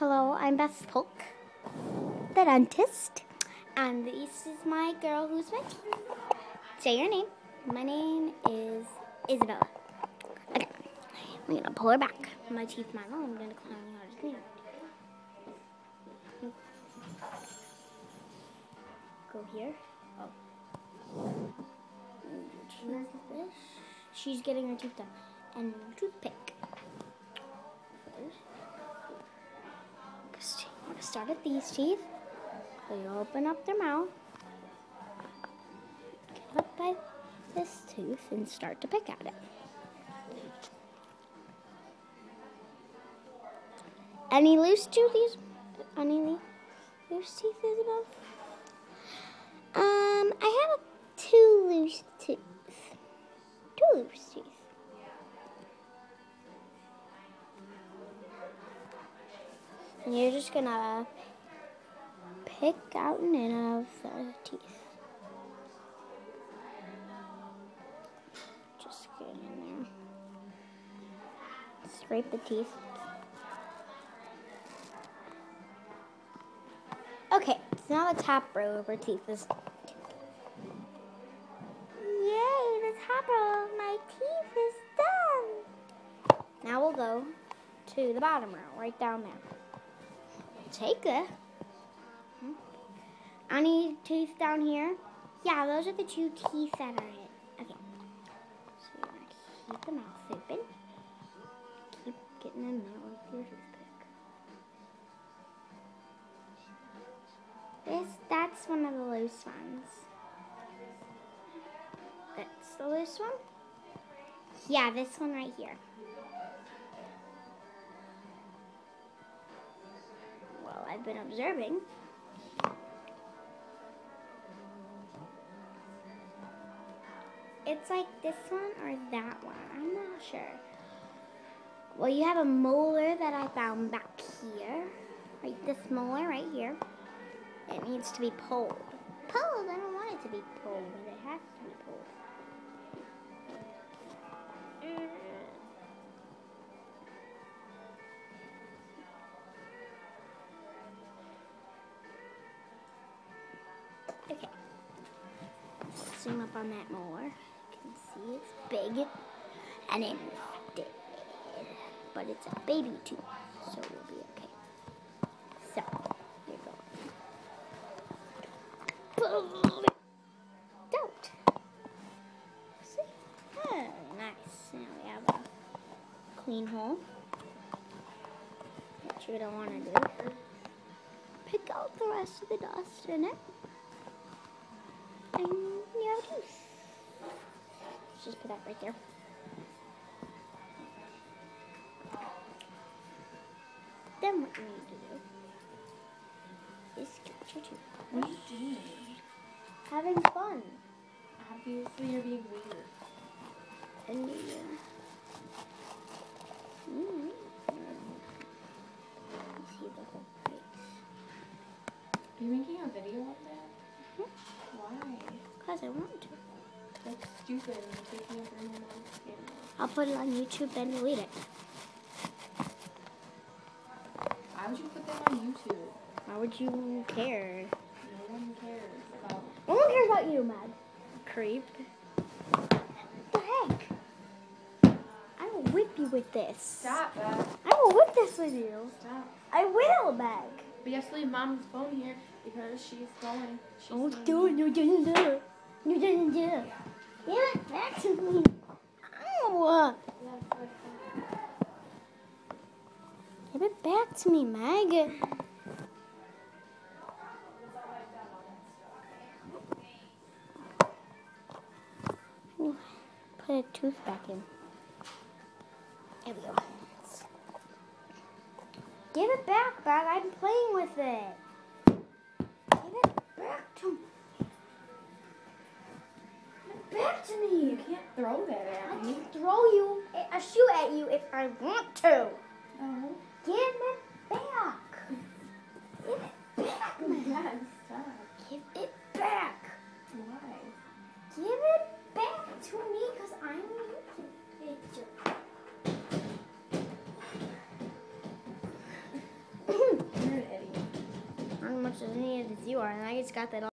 Hello, I'm Beth Polk, the dentist, and this is my girl who's my. Say your name. My name is Isabella. Okay, I'm gonna pull her back. My teeth model. I'm gonna you how to clean. Go here. Oh. She's getting her teeth done. And toothpick. Start at these teeth. They open up their mouth. Get up by this tooth and start to pick at it. Any loose toothies? Any loose teeth, Isabel? Um, I have two loose teeth. Two loose teeth. And you're just gonna pick out and of the teeth. Just get in there. Scrape the teeth. Okay, so now the top row of our teeth is. Yay, the top row of my teeth is done. Now we'll go to the bottom row, right down there take it. Hmm. Any teeth down here? Yeah, those are the two teeth that are in. Okay. So you're going to keep the mouth open. Keep getting in there with your toothpick. This, that's one of the loose ones. That's the loose one? Yeah, this one right here. I've been observing. It's like this one or that one. I'm not sure. Well, you have a molar that I found back here. Like this molar right here. It needs to be pulled. Pulled? I don't want it to be pulled, but it has to be pulled. Okay. Zoom up on that more. You can see it's big and infected. But it's a baby too, so we'll be okay. So, here we go. Don't. See? Oh, nice. Now we have a clean hole. Which we don't want to do. Pick out the rest of the dust in it and you have a tooth. Let's just put that right there. Then what you need to do is get your tooth. What are you doing? Having fun. Obviously, you're being weird. And you, mm -hmm. see the whole face. Are you making a video of that? Why? Because I want to. That's stupid. You're taking over my mom's camera. I'll put it on YouTube and delete it. Why would you put that on YouTube? Why would you care? No one cares about. No one cares about you, Mad. Creep. What the heck? I will whip you with this. Stop, Beth. I will whip this with you. Stop. I will, Meg. But you have to leave mom's phone here because she's going. She's Oh, going. do it. You didn't do it. You didn't do it. Give it back to me. Ow. Give it back to me, Meg. Put a tooth back in. There we go. Give it back, Bag. I'm playing with it. Give it back to me. Back to me. You can't throw that at me. I can throw you, a shoe at you if I want to. No. Give it as neat as you are, and I just got that all.